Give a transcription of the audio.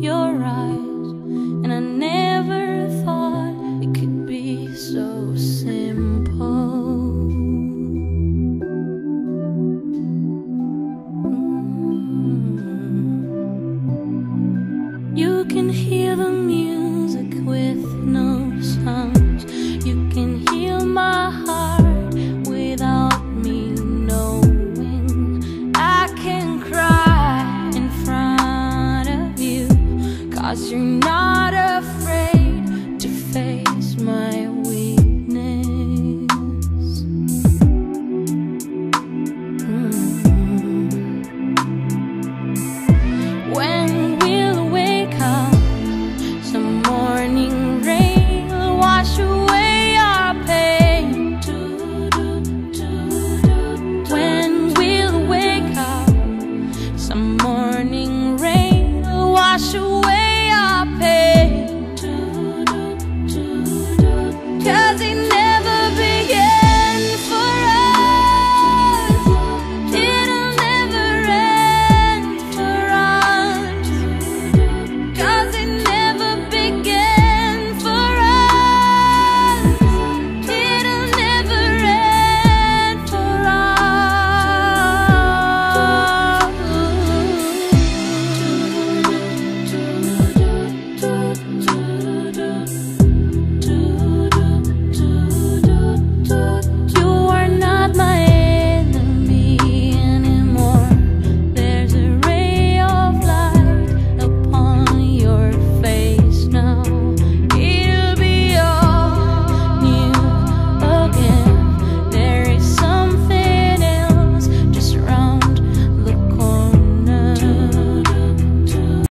your eyes, and I never thought it could be so simple. Mm. You can hear the music. Cause you're not afraid to face my weakness mm. When we'll wake up Some morning rain will wash away our pain When we'll wake up Some morning rain will wash away